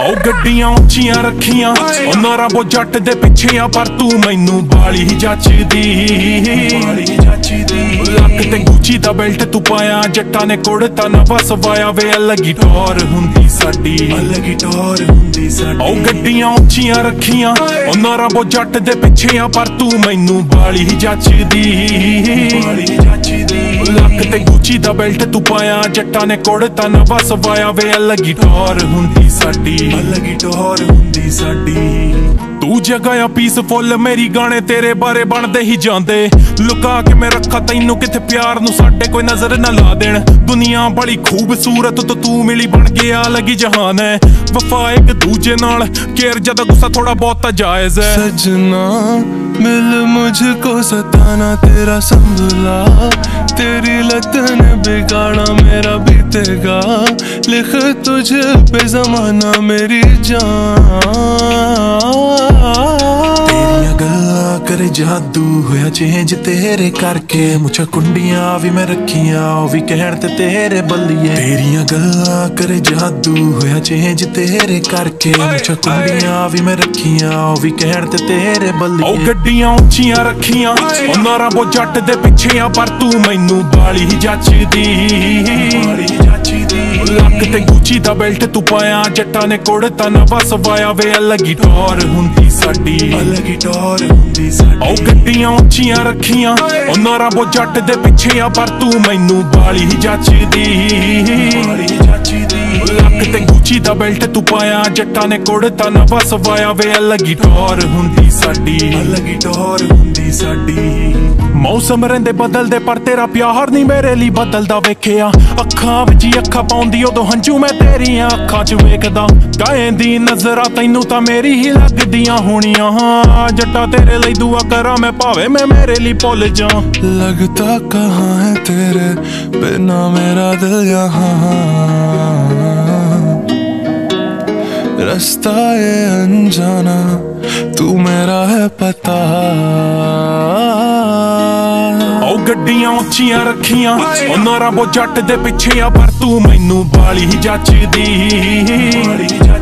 ਉਹ ਗੱਡੀਆਂ ਉੱਚੀਆਂ ਰੱਖੀਆਂ ਉਹ ਨਾਰਾ ਬੋ ਜੱਟ ਦੇ ਪਿੱਛੇ ਆ ਪਰ ਤੂੰ ਮੈਨੂੰ ਬਾਲੀ ਹੀ ਜੱਚਦੀ। ਲੱਕ ਤੇ ਗੁੱਚੀ ਦਾ ਬੈਲਟ ਤੂੰ ਪਾਇਆ ਜੱਟਾਂ ਨੇ ਕੁੜਤਾ ਨਵਾਂ ਸਵਾਇਆ ਵੇ ਅਲੱਗੀ ਟੌਰ ਹੁੰਦੀ ਸਾਡੀ। ਅਲੱਗੀ ਟੌਰ ਹੁੰਦੀ ਸਾਡੀ। ਉਹ ਗੱਡੀਆਂ ਉੱਚੀਆਂ ਰੱਖੀਆਂ ਉਹ ਨਾਰਾ ਬੋ ਜੱਟ ਦੇ ਪਿੱਛੇ ਆ ਪਰ ਤੂੰ ਮੈਨੂੰ ਬਾਲੀ ਹੀ ਜੱਚਦੀ। ਗੂਚੀ ਦਾ ਬੈਲਟ ਤੂੰ ਪਾਇਆ ਜੱਟਾਂ ਨੇ ਕੋੜ ਤਾਂ ਬਸ ਵਾਇਆ ਵੇ ਅਲੱਗੀ ਟੌਰ ਹੁੰਦੀ ਸਾਡੀ। ਅਲੱਗੀ ਟੌਰ ਹੁੰਦੀ ਸਾਡੀ। ਤੂੰ ਜਗਾਇਆ ਪੀਸਫੁੱਲ ਮੇਰੀ ਗਾਣੇ ਤੇਰੇ ਬਾਰੇ ਬਣਦੇ ਹੀ ਜਾਂਦੇ। ਲੁਕਾ ਕੇ ਮੈਂ ਰੱਖਾ ਤੈਨੂੰ ਕਿੱਥੇ ਪਿਆਰ ਨੂੰ ਸਾਡੇ ਕੋਈ ਨਜ਼ਰ ਨਾ ਲਾ ਦੇਣ। ਦੁਨੀਆ ਬੜੀ ਖੂਬਸੂਰਤ ਤੋ ਤੂੰ ਮਿਲੀ ਬਣ ਗਿਆ ਲਗੀ ਜਹਾਨ ਹੈ ਵਫਾ ਇੱਕ ਦੂਜੇ ਨਾਲ ਕੇਰ ਜਦ ਗੁੱਸਾ ਥੋੜਾ ਬਹੁਤਾ ਜਾਇਜ਼ ਹੈ ਸਜਣਾ ਮਿਲ ਮੁਝ ਕੋ ਸਤਾਨਾ ਤੇਰਾ ਸਮਝਲਾ ਤੇਰੀ ਲਤਨ ने बिगाड़ा मेरा बीतेगा लिख तुझ पे जमाना मेरी जान ਜਾਦੂ ਹੋਇਆ ਚੇਂਜ ਤੇਰੇ ਕਰਕੇ। ਮੁੱਛਾਂ ਕੁੰਡੀਆਂ ਵੀ ਮੈਂ ਰੱਖੀਆਂ ਉਹ ਵੀ ਕਹਿਣ ਤੇ ਤੇਰੇ ਬੱਲੀਏ। ਤੇਰੀਆਂ ਗੱਲਾਂ ਕਰੇ ਜਾਦੂ ਹੋਇਆ ਚੇਂਜ ਤੇਰੇ ਕਰਕੇ। ਮੁੱਛਾਂ ਕੁੰਡੀਆਂ ਵੀ ਮੈਂ ਰੱਖੀਆਂ ਉਹ ਵੀ ਕਹਿਣ ਤੇ ਤੇਰੇ ਉਹ ਬੱਲੀਏ ਗੱਡੀਆਂ ਉੱਚੀਆਂ ਰੱਖੀਆਂ ਉਹ ਨਾਰਾ ਬੋ ਜੱਟ ਦੇ ਪਿੱਛੇ ਆ ਪਰ ਤੂੰ ਮੈਨੂੰ ਬਾਲੀ ਜੱਚਦੀ। ਬਾਲੀ ਲੱਕ ਤੇ ਗੁੱਚੀ ਦਾ ਬੈਲਟ ਤੂੰ ਪਾਇਆ ਜੱਟਾਂ ਨੇ ਕੁੜਤਾ ਨਵਾਂ ਸਵਾਇਆ ਵੇ ਅਲੱਗੀ ਟੌਰ ਹੁੰਦੀ ਸਾਡੀ। ਅਲੱਗੀ ਟੌਰ ਹੁੰਦੀ ਸਾਡੀ। ਉਹ ਗੱਡੀਆਂ ਉੱਚੀਆਂ ਰੱਖੀਆਂ ਉਹ ਨਾਰਾ ਬੋ ਜੱਟ ਦੇ ਪਿੱਛੇ ਆ ਪਰ ਤੂੰ ਮੈਨੂੰ ਬਾਲੀ ਜੱਚਦੀ। ਬਾਲੀ ਜੱਚਦੀ। ਜੈਕ ਤੇ ਗੁੱਚੀ ਦਾ ਬੈਲਟ ਤੂੰ ਪਾਇਆ ਜੱਟਾਂ ਨੇ ਕੁੜਤਾ ਨਵਾਂ ਸਵਾਇਆ ਵੇ ਅਲੱਗੀ ਟੌਰ ਹੁੰਦੀ ਸਾਡੀ। ਅਲੱਗੀ ਟੌਰ ਹੁੰਦੀ ਸਾਡੀ। ਮੌਸਮ ਰਹਿੰਦੇ ਬਦਲਦੇ ਪਰ ਤੇਰਾ ਪਿਆਰ ਨਹੀਂ ਮੇਰੇ ਲਈ ਬਦਲਦਾ ਵੇਖਿਆ। ਅੱਖਾਂ ਵਿੱਚ ਅੱਖਾਂ ਪਾਉਂਦੀ ਉਦੋਂ ਹੰਝੂ ਮੈਂ ਤੇਰੀਆਂ ਅੱਖਾਂ 'ਚ ਵੇਖਦਾ। ਕਾਇਂ ਦੀ ਨਜ਼ਰਾਂ ਤੈਨੂੰ ਤਾਂ ਮੇਰੀ ਹੀ ਲੱਗਦੀਆਂ ਹੋਣੀਆਂ। ਜੱਟਾ ਤੇਰੇ ਲਈ ਦੁਆ ਕਰਾਂ ਮੈਂ ਭਾਵੇਂ ਮੈਂ ਮੇਰੇ ਲਈ ਭੁੱਲ ਜਾ ਲੱਗਦਾ ਕਹਾਂ ਹੈ ਤੇਰੇ ਬਿਨਾ ਮੇਰਾ ਦਿਲ ਯਹਾਂ। रास्ता ये अनजाना तू मेरा है पता ਉਹ ਗੱਡੀਆਂ ਉੱਚੀਆਂ ਰੱਖੀਆਂ ਉਹ ਨਾਰਾ ਬੋ ਜੱਟ ਦੇ ਪਿੱਛੇ ਆ ਪਰ ਤੂੰ ਮੈਨੂੰ ਬਾਲੀ ਹੀ ਜੱਚਦੀ ਬਾਲੀ ਹੀ ਜੱਚਦੀ ਲੱਕ ਤੇ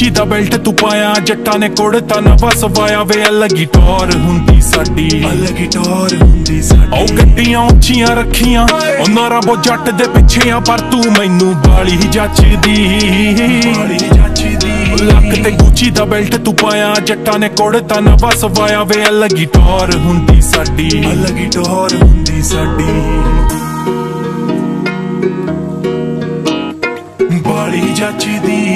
ਗੁੱਚੀ ਦਾ ਬੈਲਟ ਤੂੰ ਪਾਇਆ ਜੱਟਾਂ ਨੇ ਕੁੜਤਾ ਨਵਾਂ ਸਵਾਇਆ ਵੇ ਅਲੱਗੀ ਟੌਰ ਹੁੰਦੀ ਸਾਡੀ। ਅਲੱਗੀ ਟੌਰ ਹੁੰਦੀ ਸਾਡੀ। ਉਹ ਗੱਡੀਆਂ ਉੱਚੀਆਂ ਰੱਖੀਆਂ ਉਹ ਨਾਰਾ ਬੋ ਜੱਟ ਦੇ ਪਿੱਛੇ ਆ ਪਰ ਤੂੰ ਮੈਨੂੰ ਬਾਲੀ ਹੀ ਜੱਚਦੀ। ਬਾਲੀ ਹੀ ਜੱਚਦੀ। ਲੱਕ ਤੇ ਗੁੱਚੀ ਦਾ ਬੈਲਟ ਤੂੰ ਪਾਇਆ ਜੱਟਾਂ ਨੇ ਕੁੜਤਾ ਨਵਾਂ ਸਵਾਇਆ ਵੇ ਅਲੱਗੀ ਟੌਰ ਹੁੰਦੀ ਸਾਡੀ। ਅਲੱਗੀ ਟੌਰ ਹੁੰਦੀ ਸਾਡੀ। ਬਾਲੀ ਜੱਚਦੀ।